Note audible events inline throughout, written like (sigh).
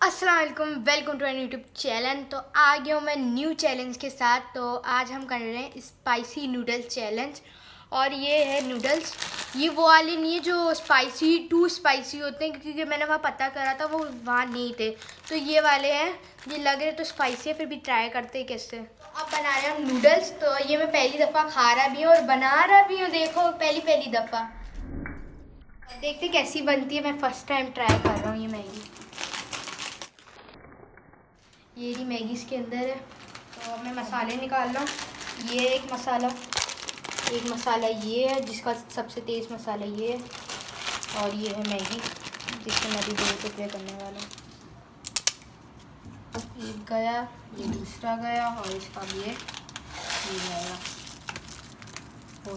Aslam welcome to an YouTube channel. तो आ गया हूँ मैं न्यू चैलेंज के साथ तो आज हम कर रहे हैं स्पाइसी नूडल्स चैलेंज। और ये है नूडल्स। ये वो वाले नहीं है जो स्पाइसी, टू स्पाइसी होते हैं, क्योंकि मैंने वहाँ पता करा था, वो वहाँ नहीं थे। तो ये वाले हैं, ये लग रहे तो स्पाइसी है, फिर भी ट्राई करते हैं कैसे। अब बना रहे हैं नूडल्स। तो ये मैं पहली दफ़ा खा रहा भी हूँ और बना रहा भी हूँ, देखो पहली पहली दफ़ा। देखते कैसी बनती है, मैं फ़र्स्ट टाइम ट्राई कर रहा हूँ ये मैगी। ये जी मैगी इसके अंदर है। तो मैं मसाले निकाल रहा हूँ ये एक मसाला एक मसाला ये है, जिसका सबसे तेज़ मसाला ये है। और ये है मैगी जिससे मैं अभी दो टुकड़े करने वाला हूँ। एक गया, ये दूसरा गया, और इसका भी ये जाएगा हो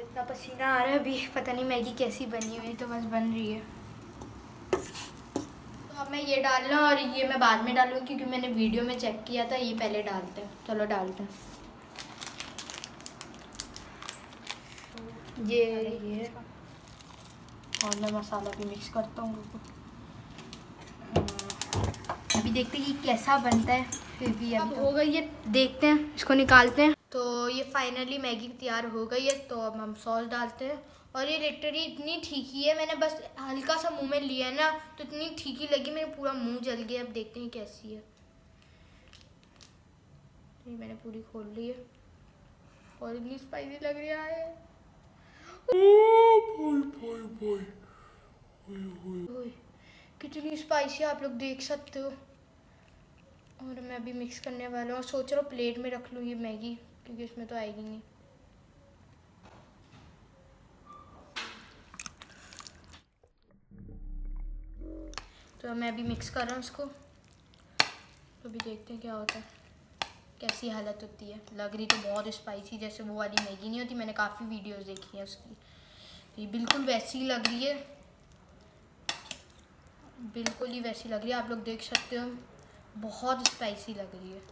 इतना पसीना आ रहा है अभी। पता नहीं मैगी कैसी बनी हुई तो बस बन रही है। तो अब मैं ये डाल रहा और ये मैं बाद में डालूँगी क्योंकि मैंने वीडियो में चेक किया था ये पहले डालते हैं। चलो डालते हैं। ये ये। और मैं मसाला भी मिक्स करता हूँ अभी देखते हैं कि कैसा बनता है फिर भी अब हो गई ये देखते हैं इसको निकालते हैं। तो ये फाइनली मैगी तैयार हो गई है तो अब हम सॉस डालते हैं। और ये लिटरली इतनी ठीक ही है, मैंने बस हल्का सा मुँह में लिया ना तो इतनी ठीक ही लगी, मेरे पूरा मुँह जल गया, अब देखते हैं कैसी है। ये मैंने पूरी खोल ली है। और इतनी स्पाइसी लग रहा है। कितनी स्पाइसी आप लोग देख सकते हो। और मैं अभी मिक्स करने वाला हूँ सोच रहा हूँ प्लेट में रख लूँ ये मैगी। क्योंकि इसमें तो आएगी नहीं। तो मैं अभी मिक्स कर रहा हूँ इसको तो अभी देखते हैं क्या होता है। कैसी हालत होती है। लग रही तो बहुत स्पाइसी जैसे वो वाली मैगी नहीं होती, मैंने काफ़ी वीडियोस देखी है उसकी। तो ये बिल्कुल वैसी ही लग रही है। बिल्कुल ही वैसी लग रही है। आप लोग देख सकते हो, बहुत स्पाइसी लग रही है।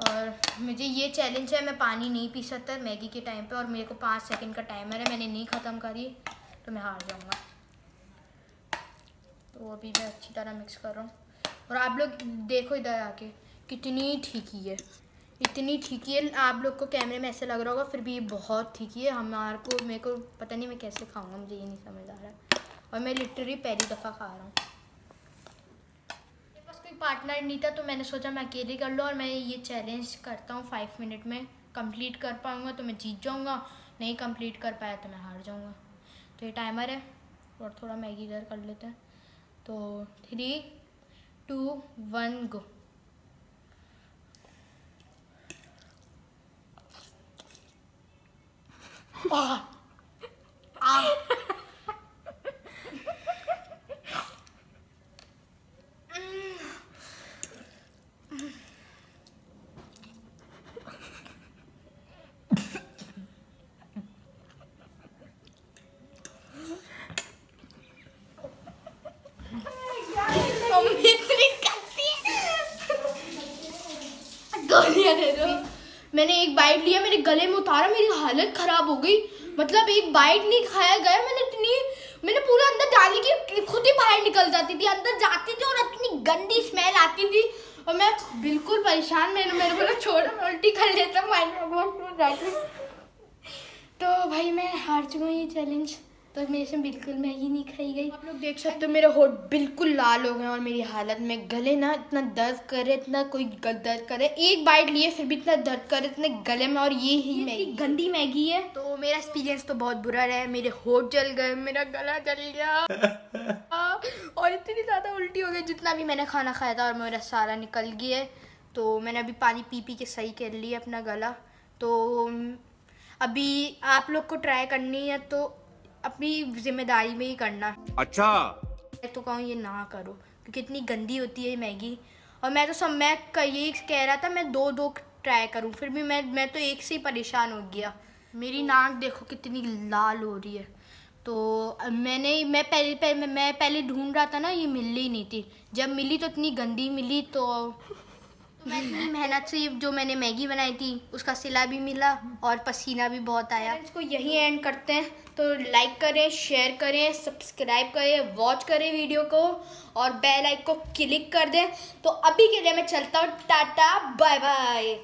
और मुझे ये चैलेंज है, मैं पानी नहीं पी सकता मैगी के टाइम पे और मेरे को पाँच सेकंड का टाइमर है मैंने नहीं ख़त्म करी तो मैं हार जाऊँगा। तो अभी मैं अच्छी तरह मिक्स कर रहा हूँ। और आप लोग देखो इधर आके, कितनी ठीकी है इतनी ठीकी है आप लोग को कैमरे में ऐसे लग रहा होगा, फिर भी ये बहुत ठीकी है हमारे को, मेरे को पता नहीं मैं कैसे खाऊँगा, मुझे ये नहीं समझ आ रहा। है और मैं लिटरली पहली दफ़ा खा रहा हूँ। पार्टनर नहीं था तो मैंने सोचा मैं अकेले कर लूँ और मैं ये चैलेंज करता हूँ फाइव मिनट में। कंप्लीट कर पाऊँगा तो मैं जीत जाऊँगा। नहीं कंप्लीट कर पाया तो मैं हार जाऊँगा। तो ये टाइमर है और थोड़ा मैगी इधर कर लेते हैं। तो थ्री टू वन गो आ, आ, दे दो मैंने एक बाइट लिया, मेरे गले में उतारा, मेरी हालत खराब हो गई। मतलब एक बाइट नहीं खाया गया, मैंने इतनी, मैंने पूरा अंदर डाली की खुद ही बाहर निकल जाती थी, अंदर जाती थी और इतनी गंदी स्मेल आती थी। और मैं बिल्कुल परेशान, मैंने मेरे बोला, छोड़ो उल्टी कर लेता हूँ तो भाई, मैं हार चुका हूँ, ये चैलेंज तो मेरे से बिल्कुल मैगी नहीं खाई गई। आप लोग देख सकते हो मेरे होठ बिल्कुल लाल हो गए और मेरी हालत में गले ना इतना दर्द करे इतना कोई दर्द करे एक बाइट लिए फिर भी इतना दर्द करे इतने गले में और ये ही मैगी। गंदी मैगी है। तो मेरा एक्सपीरियंस तो बहुत बुरा रहा है मेरे होठ जल गए मेरा गला जल गया। (laughs) और इतनी ज़्यादा उल्टी हो गई जितना भी मैंने खाना खाया था और मेरा सारा निकल गया है। तो मैंने अभी पानी पी पी के सही कर लिया अपना गला। तो अभी आप लोग को ट्राई करनी है तो अपनी ज़िम्मेदारी में ही करना। अच्छा। मैं तो कहूँ ये ना करो क्योंकि इतनी गंदी होती है मैगी। और मैं तो सब मैं ये कह रहा था मैं दो दो ट्राई करूँ फिर भी मैं मैं तो एक से ही परेशान हो गया। मेरी नाक देखो कितनी लाल हो रही है। तो मैंने मैं पहले पहले मैं पहले ढूंढ रहा था ना ये मिल ही नहीं थी। जब मिली तो इतनी गंदी मिली तो मैं मेहनत से जो मैंने मैगी बनाई थी, उसका सिला भी मिला और पसीना भी बहुत आया। इसको यही एंड करते हैं। तो लाइक करें शेयर करें सब्सक्राइब करें वॉच करें वीडियो को और बेल आइक को क्लिक कर दें। तो अभी के लिए मैं चलता हूँ, टाटा बाय बाय